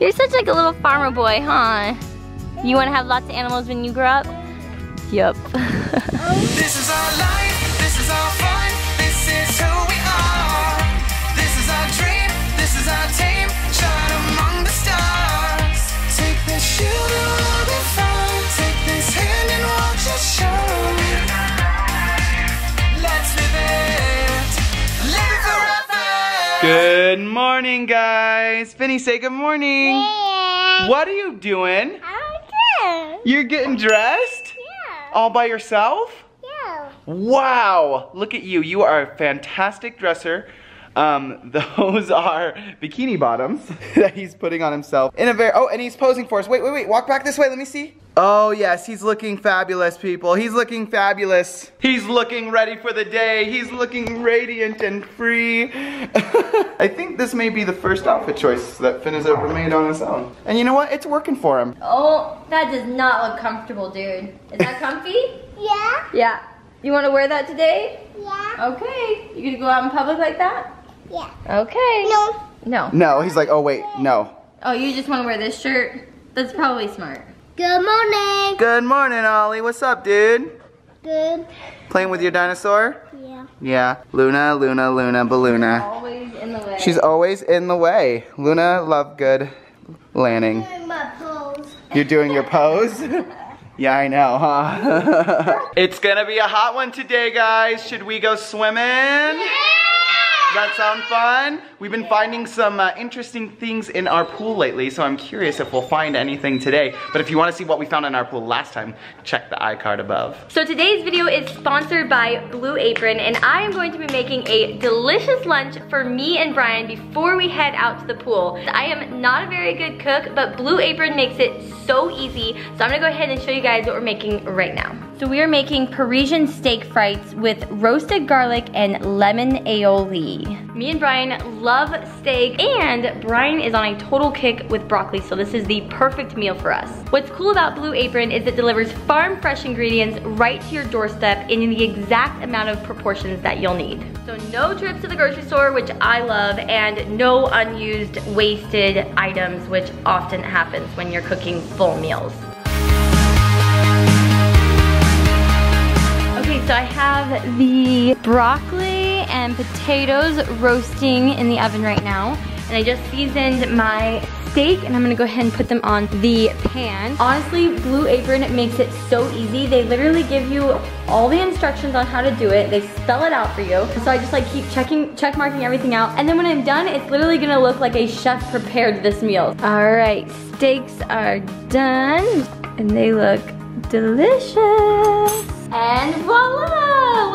You're such like a little farmer boy, huh? You want to have lots of animals when you grow up? Yup. This is our life, this is our fun, this is who we are. Good morning, guys. Finny, say good morning. What are you doing? You're getting dressed? Yeah. All by yourself? Wow, look at you. You are a fantastic dresser. Um, those are bikini bottoms that he's putting on himself in a very, oh, and he's posing for us. Wait, wait, wait, walk back this way, let me see. Oh yes, he's looking fabulous, people. He's looking fabulous. He's looking ready for the day. He's looking radiant and free. I think this may be the first outfit choice that Finn has ever made on his own. And you know what? It's working for him. oh, that does not look comfortable, dude. Is that comfy? Yeah, yeah. You want to wear that today? yeah, Okay. You gonna go out in public like that? Yeah. Okay. No, No. No, he's like, oh wait, no. Oh, you just want to wear this shirt? That's probably smart. good morning. Good morning, Ollie. What's up, dude? Good. Playing with your dinosaur? Yeah. Yeah. Luna, Luna, Luna, Baluna. Always in the way. She's always in the way. Luna Lovegood Lanning. My pose. You're doing your pose? yeah, I know, huh? it's gonna be a hot one today, guys. Should we go swimming? Does that sound fun? We've been finding some uh, interesting things in our pool lately, so I'm curious if we'll find anything today. But if you want to see what we found in our pool last time, check the iCard above. So today's video is sponsored by Blue Apron and I am going to be making a delicious lunch for me and Bryan before we head out to the pool. I am not a very good cook, but Blue Apron makes it so easy. So I'm gonna go ahead and show you guys what we're making right now. So we are making Parisian steak frites with roasted garlic and lemon aioli. Me and Bryan love steak and Bryan is on a total kick with broccoli, so this is the perfect meal for us. What's cool about Blue Apron is it delivers farm fresh ingredients right to your doorstep in the exact amount of proportions that you'll need. So no trips to the grocery store, which I love, and no unused wasted items, which often happens when you're cooking full meals. The broccoli and potatoes roasting in the oven right now. And I just seasoned my steak and I'm gonna go ahead and put them on the pan. Honestly, Blue Apron makes it so easy. They literally give you all the instructions on how to do it. They spell it out for you. So I just like keep checking, check marking everything out. And then when I'm done, it's literally gonna look like a chef prepared this meal. All right, steaks are done and they look delicious. And voila!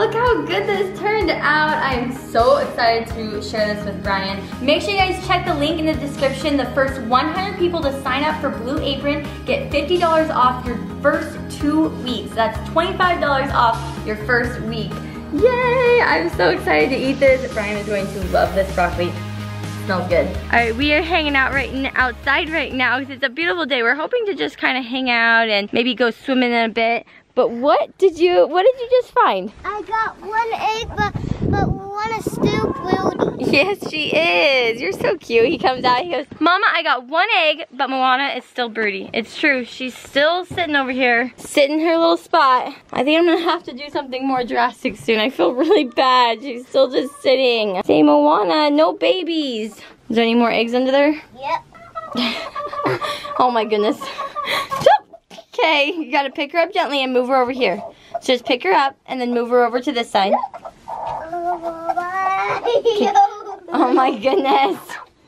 Look how good this turned out. I am so excited to share this with Bryan. Make sure you guys check the link in the description. The first 100 people to sign up for Blue Apron get $50 off your first two weeks. That's $25 off your first week. Yay! I'm so excited to eat this. Bryan is going to love this broccoli. Smells good. All right, we are hanging out right outside right now because it's a beautiful day. We're hoping to just kind of hang out and maybe go swimming in a bit. But what did you, what did you just find? I got one egg, but but one is still grilled. Yes, she is. You're so cute. He comes out, he goes, Mama, I got one egg, but Moana is still broody. It's true. She's still sitting over here, sitting in her little spot. I think I'm gonna have to do something more drastic soon. I feel really bad. She's still just sitting. Say, Moana, no babies. Is there any more eggs under there? Yep. oh my goodness. Okay, you gotta pick her up gently and move her over here. So just pick her up and then move her over to this side. Oh my goodness.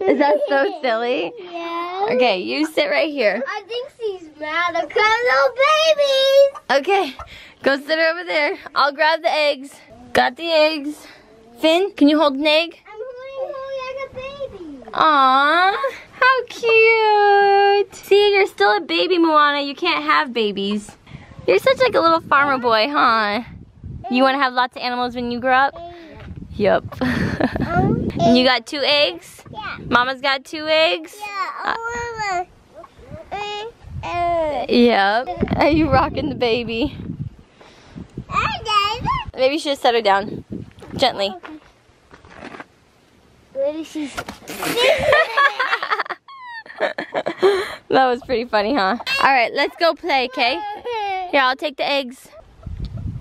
Is that so silly? Yeah. Okay, you sit right here. I think she's mad because no babies. Okay, go sit over there. I'll grab the eggs. Got the eggs. Finn, can you hold an egg? I'm holding holding like a baby. Aww, still a baby, Moana. You can't have babies. You're such like a little farmer boy, huh? You want to have lots of animals when you grow up? Um, and you got two eggs? yeah. Mama's got two eggs? Yeah. Want. Yep. Are you rocking the baby? Maybe you should set her down. Gently. Where is she? That was pretty funny, huh? All right, let's go play, okay? Here, I'll take the eggs.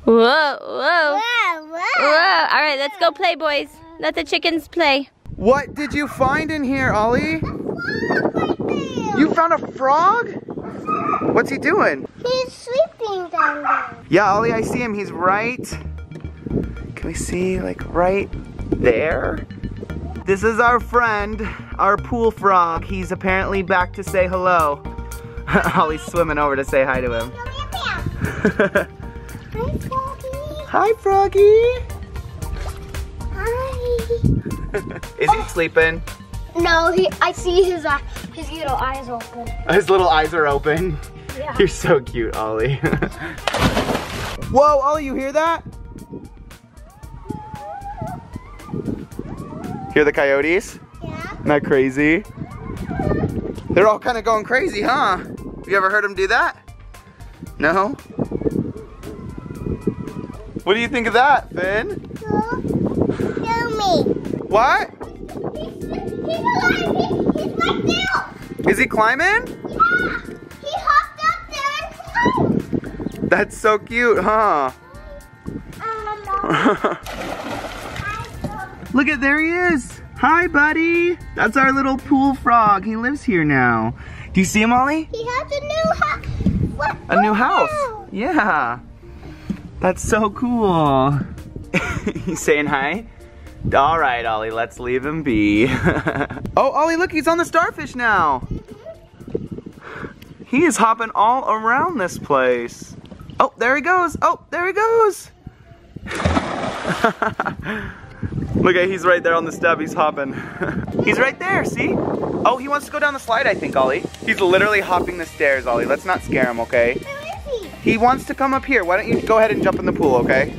Whoa, whoa. Wow, wow. Whoa. All right, let's go play, boys. Let the chickens play. What did you find in here, Ollie? You found a frog? What's he doing? He's sleeping down there. Yeah, Ollie, I see him. He's right. Can we see, like, right there? This is our friend, our pool frog. He's apparently back to say hello. Ollie's swimming over to say hi to him. Hi, Froggy. hi, Froggy. Hi. Is he sleeping? No, he. I see his uh, his little eyes open. His little eyes are open. Yeah. You're so cute, Ollie. Whoa, Ollie, you hear that? Hear the coyotes? Yeah. Isn't that crazy? They're all kind of going crazy, huh? You ever heard them do that? No? What do you think of that, Finn? Show, me. What? He's, he's alive. He, he's right. Is he climbing? Yeah. He hopped up there and climbed. That's so cute, huh? Look at there he is. Hi, buddy. That's our little pool frog. He lives here now. Do you see him, Ollie? he has a new house. A new house. Wow. Yeah. That's so cool. He's saying hi? All right, Ollie, let's leave him be. oh, Ollie, look, he's on the starfish now. Mm-hmm. He is hopping all around this place. Oh, there he goes. Oh, there he goes. Look at he's right there on the step. He's hopping. he's right there, see? Oh, he wants to go down the slide, I think, Ollie. He's literally hopping the stairs, Ollie. Let's not scare him, okay? Where is he? He wants to come up here. Why don't you go ahead and jump in the pool, okay?